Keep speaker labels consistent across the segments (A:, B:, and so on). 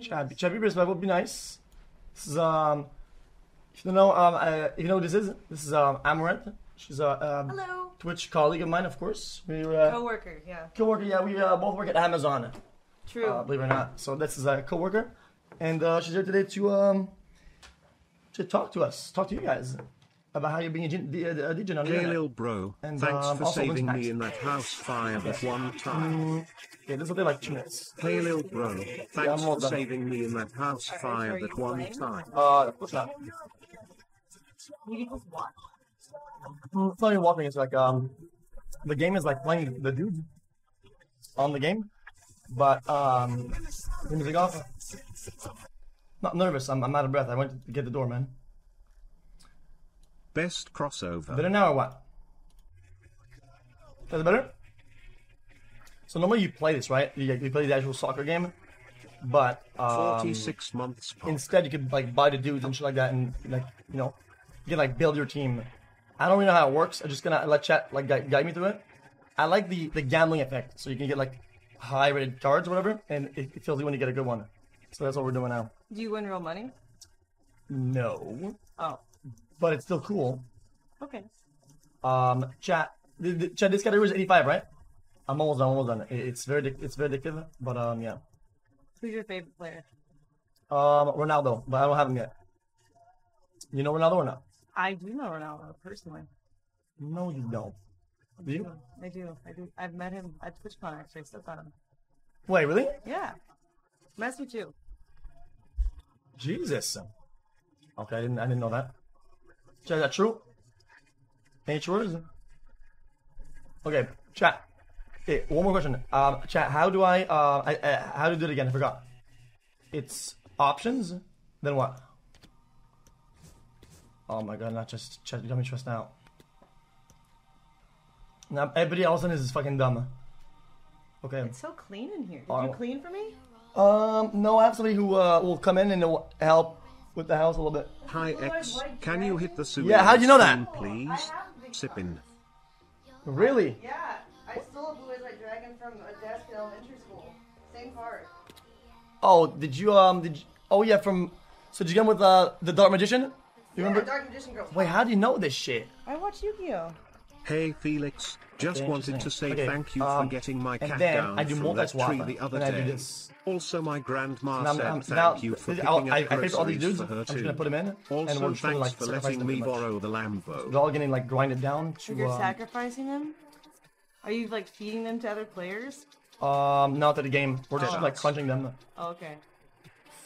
A: Chad, Chad Bieber's live would be nice. This is um, if you know um, uh, if you know who this is, this is um, Amouranth. She's a um,
B: Hello.
A: Twitch colleague of mine, of course. We uh,
B: Coworker, yeah.
A: coworker. Yeah, we uh, both work at Amazon.
B: True.
A: Uh, believe it or not. So this is a coworker, and uh, she's here today to um, to talk to us, talk to you guys about how you're being a, the, uh, on
C: Hey lil bro,
A: And,
C: thanks
A: um,
C: for saving me in that house fire that one time.
A: Yeah, this will take like two minutes.
C: Hey lil bro, thanks
A: all
C: for
A: done.
C: saving me in that house fire that one
B: playing?
C: time.
A: Uh, what's that?
B: You just watch.
A: Mm, It's not even walking. It's like um, the game is like playing the dude on the game, but um, the music off. Not nervous. I'm, I'm out of breath. I went to get the door, man.
C: Best crossover.
A: Better now or what? Is it better? So normally you play this, right? You, you play the actual soccer game, but um,
C: 46 months pop.
A: instead you could like buy the dudes and shit like that, and like you know, you can like build your team. I don't really know how it works. I'm just gonna let chat like guide, guide me through it. I like the the gambling effect, so you can get like high rated cards or whatever, and it, it feels you when you get a good one. So that's what we're doing now.
B: Do you win real money?
A: No,
B: Oh,
A: but it's still cool.
B: okay.
A: Um, chat, the, the, chat. This category is 85, right? I'm almost done. Almost done. It, it's very it's very addictive, but um, yeah.
B: Who's your favorite player?
A: Um, Ronaldo, but I don't have him yet. You know Ronaldo or not?
B: I do know Ronaldo personally.
A: No, you don't. Do you?
B: I do. I do. I've met him at TwitchCon actually. Still got him.
A: Wait, really?
B: Yeah. Messi too.
A: Jesus. Okay, I didn't, I didn't know that. Chat, is that true? Any truths? Okay, chat. Okay, one more question. Um, chat, how do I, uh, I, I, how do I do it again? I forgot. It's options, then what? Oh my god, not just chat, you got me stressed out. Now, everybody else in this is fucking dumb. Okay.
B: It's so clean in here. Did
A: Oh.
B: you clean for me?
A: Um, no, I have somebody who, uh, will come in and help with the house a little bit.
C: Hi X, can you hit the super
A: Yeah, how'd you know that?
C: screen, please? Sippin.
A: Really?
B: Yeah. I stole a Blue Eyes White Dragon from a desk in elementary school. Same part.
A: Oh, did you um did you, oh yeah from so did you get him with uh the Dark Magician? You remember?
B: Dark Magician Girl.
A: Wait, how do you know this shit?
B: I watch Yu-Gi-Oh.
C: Hey Felix, just
A: Okay,
C: wanted to say
A: Okay,
C: thank you
A: um,
C: for getting my cat down
A: I do
C: from that
A: multi-swap,
C: tree the other
A: and I do
C: day.
A: this.
C: Also, my grandma
A: Now,
C: said
A: um,
C: thank
A: now,
C: you for
A: I'll-
C: picking
A: I, I
C: up
A: picked all these
C: groceries
A: dudes.
C: for her
A: I'm just gonna put them in, and
C: Also,
A: we're just gonna like
C: thanks for letting me borrow the Lambo.
A: They're all getting like grinded down
B: So
A: to
B: you're
A: um,
B: sacrificing them? Are you like feeding them to other players?
A: um not to the game. We're just
C: Shots.
A: like crunching them
B: Oh, okay.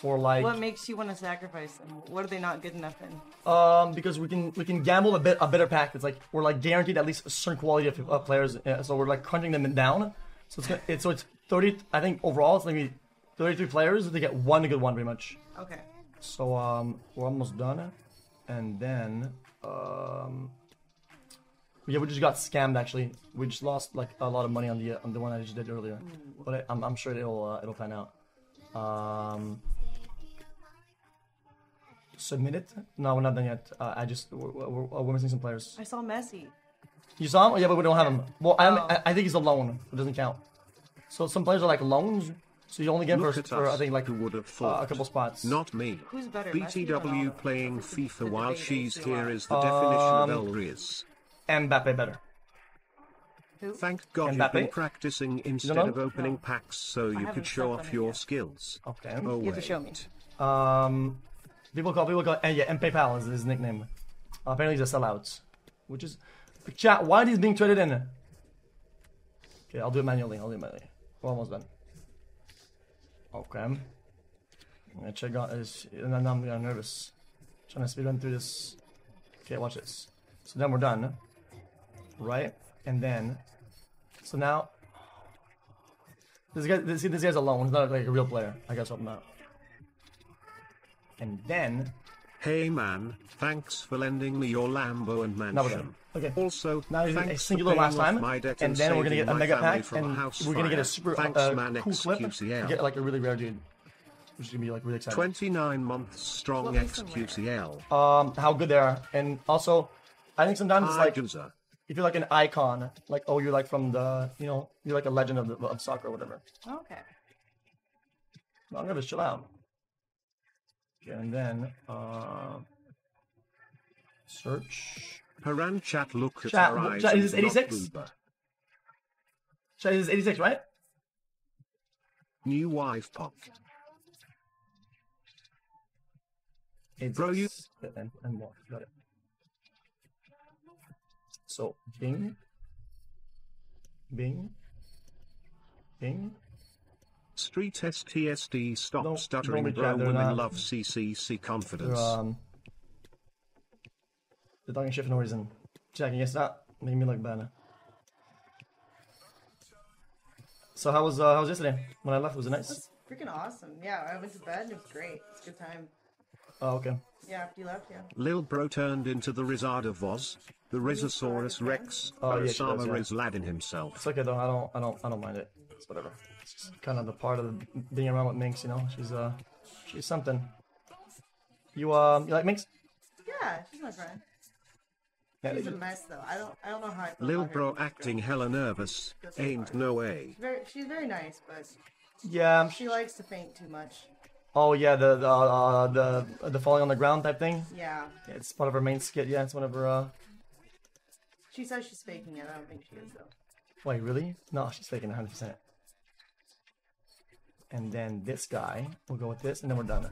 A: For like
B: What makes you want to sacrifice them? What are they not good enough in?
A: um because we can we can gamble a bit a better pack. It's like we're like guaranteed at least a certain quality of uh, players. Uh, so we're like crunching them down. So it's, gonna, it's so it's thirty. I think overall it's maybe thirty-three players. They get one good one pretty much.
B: Okay.
A: So um, we're almost done, and then um, yeah, we just got scammed. Actually, we just lost like a lot of money on the on the one I just did earlier, but I, I'm I'm sure it'll uh, it'll pan out. Um, submit it? No, we're not done yet. Uh, I just we're, we're, we're missing some players.
B: I saw Messi.
A: You saw him? Oh, yeah, but we don't have him. Well, I'm,
B: Oh.
A: I, I think he's a loan. It doesn't count. So some players are like loans. So you only get
C: Look
A: for, for I think like
C: who would have
A: uh,
C: thought?
A: a couple spots.
C: Not me.
B: Who's better,
C: BTW
B: Ronaldo?
C: playing FIFA while she's
B: here is
C: here
B: uh,
C: is the definition of
A: Um,
C: El Riz.
A: Mbappe better.
B: Who?
C: Thank God you've been practicing instead of opening packs so you could show off your
B: yet.
C: skills.
A: Okay.
C: Oh,
B: You have to
C: wait.
B: show me.
A: Um, people call people call and yeah, and PayPal is his nickname. Uh, apparently he's a sellout, which is chat. Why these being traded in? Okay, I'll do it manually. I'll do it manually. We're almost done. Okay. I'm gonna check out this. And then I'm getting nervous. Trying to speed run through this. Okay, watch this. So then we're done, right? And then, so now. This guy, this, this guy's alone. He's not like a real player. I guess I'm not. And then
C: Hey man, thanks for lending me your Lambo and mansion.
A: Okay.
C: Also,
A: Now you do a
C: thanks
A: singular
C: for
A: last time,
C: my debt
A: and then we're gonna
C: saving
A: get a
C: my
A: mega
C: family
A: pack,
C: from
A: and
C: house
A: we're gonna get a
C: fire.
A: super
C: Thanks,
A: uh,
C: man,
A: cool clip.
C: XQCL.
A: Get like a really rare dude, which is gonna be like really exciting.
C: 29 months strong
B: What makes them rare?
C: XQCL.
A: Um, how good they are, and also, I think sometimes it's like
C: Juza.
A: if you're like an icon, like oh you're like from the you know you're like a legend of, the, of soccer or whatever.
B: Okay.
A: No, I'm gonna chill out. And then uh, search.
C: Haran chat look at
A: Chat,
C: her eyes.
A: chat, is
C: and
A: this
C: not
A: 86?
C: boober.
A: Chat this is 86, right?
C: New wife pop.
A: It's
C: Bro, you-
A: and, and more. Got it. So Bing, Bing, Bing.
C: Street STSD stop
A: Don't-
C: stuttering
A: don't be
C: bro
A: chat,
C: women
A: not-
C: love CCC
A: They're,
C: confidence.
A: um, they're talking shit for no reason. Checking guess that making me look bad. So how was uh, how was yesterday? When I left, was it nice?
B: That's freaking awesome. Yeah, I went to bed and it was great. It's a good time.
A: Oh, okay.
B: Yeah, after you left, yeah.
C: Lil bro turned into the Rizard of Voz, the Rizosaurus Rex,
A: Oh, yeah, she does,
C: Osama
A: yeah.
C: Riz Laden himself.
A: It's okay though. I don't I don't I don't mind it. It's whatever. It's kind of the part of being around with Minx, you know. She's uh she's something. You um you like Minx?
B: Yeah, she's my friend.
A: Yeah,
B: She's a mess though. I don't I don't know how I feel
C: Lil
B: about her.
C: bro acting hella nervous, ain't no way.
B: Very, she's very nice, but
A: yeah.
B: She likes to faint too much.
A: Oh yeah, the the uh, the the falling on the ground type thing.
B: Yeah.
A: Yeah, it's part of her main skit. Yeah, it's one of her. Uh...
B: She says she's faking it. I don't think she is though.
A: Wait, really? No, she's faking 100. percent And then this guy, we'll go with this, and then we're done.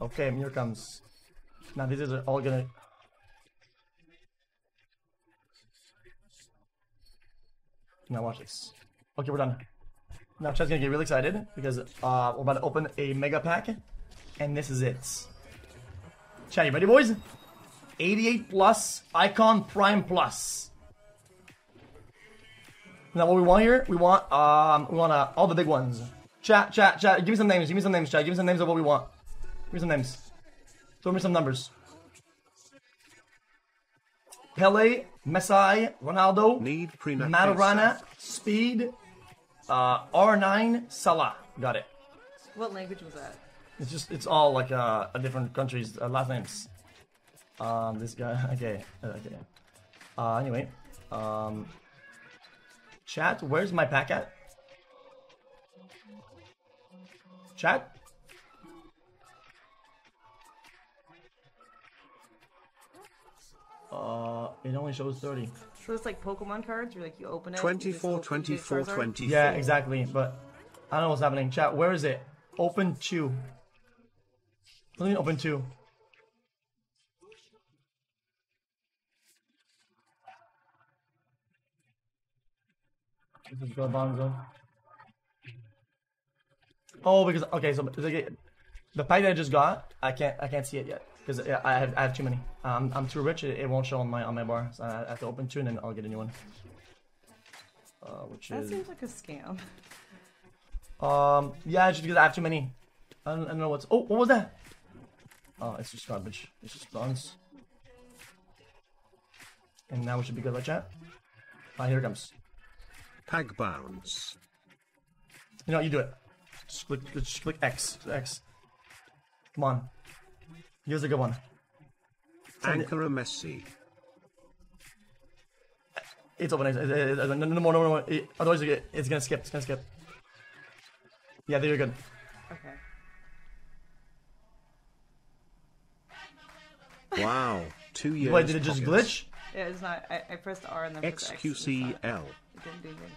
A: Okay, here comes. Now these are all gonna. Now watch this. Okay, we're done. Now Chad's gonna get really excited because uh, we're about to open a mega pack, and this is it. Chad, you ready, boys? 88 plus Icon Prime Plus. Now what we want here, we want um we want uh, all the big ones. Chat, chat, chat. Give me some names. Give me some names, chat. Give me some names of what we want. Give me some names. Throw me some numbers. Pele, Messi, Ronaldo,
C: Need prenup.
A: Maturana, Speed, uh, R9, Salah. Got it.
B: What language was that?
A: It's just it's all like uh, a different countries' uh, last names. Um, this guy. Okay. uh, Okay. Uh, anyway. Um. Chat. Where's my pack at? Chat. Uh, it only shows thirty.
B: So it's like Pokemon cards, where like you open it.
C: 24,
B: you just look- you get
C: 24, 24.
A: Yeah, exactly. But I don't know what's happening. Chat. Where is it? Open two. What do you mean open two? This is Garbanzo. Oh, because okay, so the, the pack that I just got, I can't I can't see it yet because I have I have too many. Um, I'm too rich. It, it won't show on my on my bar. So I have to open two and then I'll get a new one. Uh, which
B: That
A: is
B: seems like a scam.
A: um yeah, just because I have too many. I don't, I don't know what's. Oh, what was that? Oh, it's just garbage. It's just bronze. And now we should be good, right, chat? Ah, here it comes.
C: Pag bounce.
A: You know, you do it. Just click, just click X. X. Come on. Here's a good one. Send it.
C: Anchor a Messi.
A: It's open. It's, it's, it's, no, no more, no more. No more. It- otherwise, it, it's gonna skip. It's gonna skip. Yeah, there you're good.
B: Okay.
C: Wow. Two years.
A: Wait, did it just
C: pockets.
A: glitch?
B: Yeah, it's not. I, I pressed R and then pressed X. It's
C: XQCL.
B: It didn't do anything.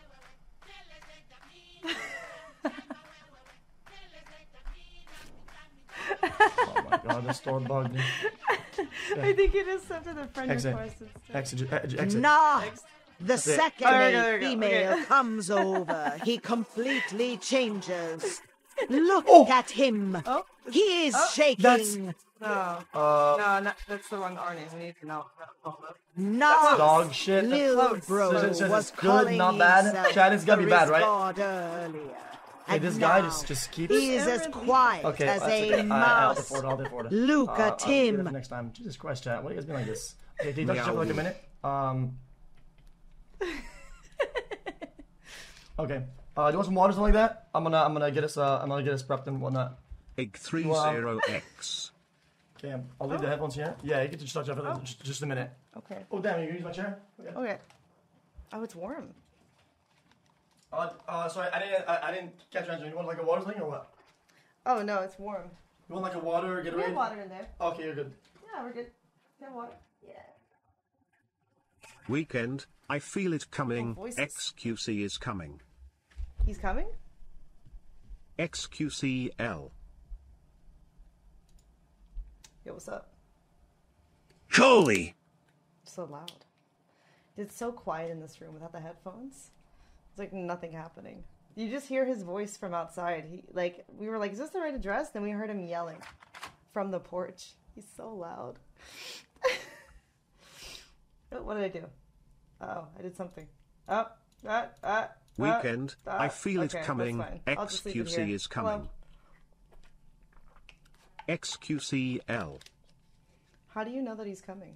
A: Oh my god, the store bugged.
B: I think it is something the friend
A: Exit.
B: requested.
A: Exit. Exit. exit.
D: Nah.
B: Next.
D: The
A: it.
D: second
B: Oh, there we go,
D: a
B: there we go,
D: female
B: okay.
D: comes over, he completely changes. Look
A: Oh.
D: at him.
B: Oh,
D: He is shaking.
A: That's-
B: no.
A: Uh,
B: no, no, that's the wrong R name. We need to know. No, no.
D: Nah.
A: dog shit.
D: Lil
B: close.
D: bro
A: So- so- so
D: was
A: it's good,
D: calling
A: not bad?
D: himself
A: Chad, it's gotta
D: the
A: be bad, right?
D: God earlier.
A: Hey,
D: And
A: this guy just just keeps.
D: He is as quiet
A: Okay,
D: as a
A: okay. I, I'll
D: mouse.
A: afford it. I'll afford it.
D: Look
A: Uh,
D: at
A: I'll do that
D: him.
A: Next time, Jesus Christ, chat. What are you guys being like this? Okay, can you touch for like a minute? Um. Okay. Uh, do you want some water, something like that? I'm gonna, I'm gonna get us, uh, I'm gonna get us prepped and whatnot.
C: Egg 30X.
A: Okay, I'll leave the headphones here. Yeah, you get to just touch up for like, just, just a minute.
B: Okay.
A: Oh damn, you can use my chair. Okay.
B: Okay. Oh, it's warm.
A: Uh, uh, sorry, I didn't, I, I didn't catch your answer. You want like a water thing or what?
B: Oh no, it's warm.
A: You want like a water,
B: We
A: Gatorade?
B: have water in there.
A: Okay, you're good.
B: Yeah, we're good. We have water. Yeah.
C: Weekend, I feel it coming.
B: Oh.
C: XQC is coming.
B: He's coming?
C: XQCL.
B: Yo, what's up?
C: Holy!
B: So loud. It's so quiet in this room without the headphones. It's like nothing happening. You just hear his voice from outside. He like we were like, "Is this the right address?" Then we heard him yelling from the porch. He's so loud. Oh, what did I do? Oh, I did something. Oh, ah, ah,
C: Weekend,
B: ah,
C: I feel
B: okay,
C: it coming.
B: that's fine. I'll just leave it
C: XQC is coming. XQCL.
B: How do you know that he's coming?